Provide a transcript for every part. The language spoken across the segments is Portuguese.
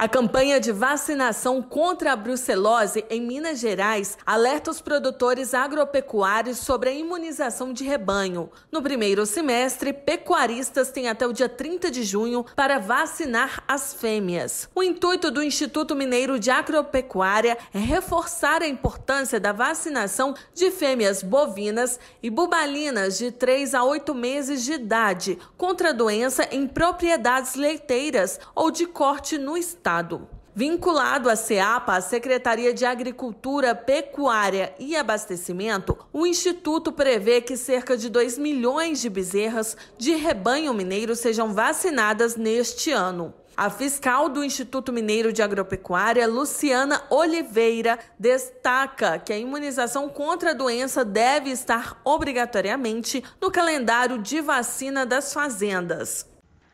A campanha de vacinação contra a brucelose em Minas Gerais alerta os produtores agropecuários sobre a imunização de rebanho. No primeiro semestre, pecuaristas têm até o dia 30 de junho para vacinar as fêmeas. O intuito do Instituto Mineiro de Agropecuária é reforçar a importância da vacinação de fêmeas bovinas e bubalinas de 3 a 8 meses de idade contra a doença em propriedades leiteiras ou de corte no estado Estado. Vinculado à SEAPA, a Secretaria de Agricultura, Pecuária e Abastecimento, o Instituto prevê que cerca de 2 milhões de bezerras de rebanho mineiro sejam vacinadas neste ano. A fiscal do Instituto Mineiro de Agropecuária, Luciana Oliveira, destaca que a imunização contra a doença deve estar obrigatoriamente no calendário de vacina das fazendas.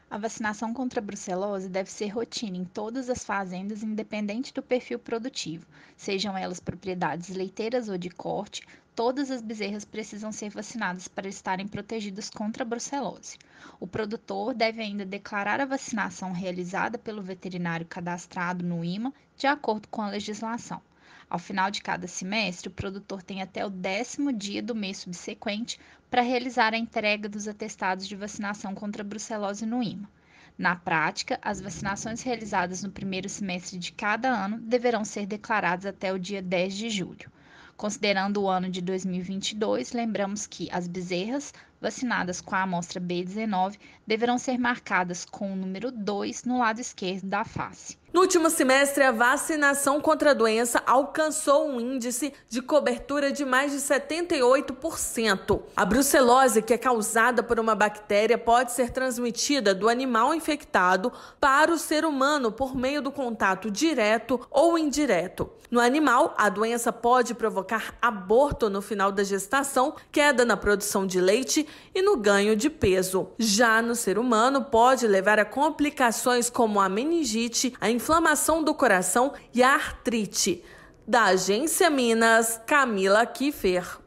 A vacinação contra a brucelose deve ser rotina em todas as fazendas, independente do perfil produtivo, sejam elas propriedades leiteiras ou de corte, todas as bezerras precisam ser vacinadas para estarem protegidas contra a brucelose. O produtor deve ainda declarar a vacinação realizada pelo veterinário cadastrado no IMA, de acordo com a legislação. Ao final de cada semestre, o produtor tem até o décimo dia do mês subsequente para realizar a entrega dos atestados de vacinação contra a brucelose no IMA. Na prática, as vacinações realizadas no primeiro semestre de cada ano deverão ser declaradas até o dia 10 de julho. Considerando o ano de 2022, lembramos que as bezerras vacinadas com a amostra B19 deverão ser marcadas com o número 2 no lado esquerdo da face. No último semestre, a vacinação contra a doença alcançou um índice de cobertura de mais de 78%. A brucelose, que é causada por uma bactéria, pode ser transmitida do animal infectado para o ser humano por meio do contato direto ou indireto. No animal, a doença pode provocar aborto no final da gestação, queda na produção de leite e no ganho de peso. Já no ser humano, pode levar a complicações como a meningite, a inflamação do coração e artrite. Da Agência Minas, Camila Kiefer.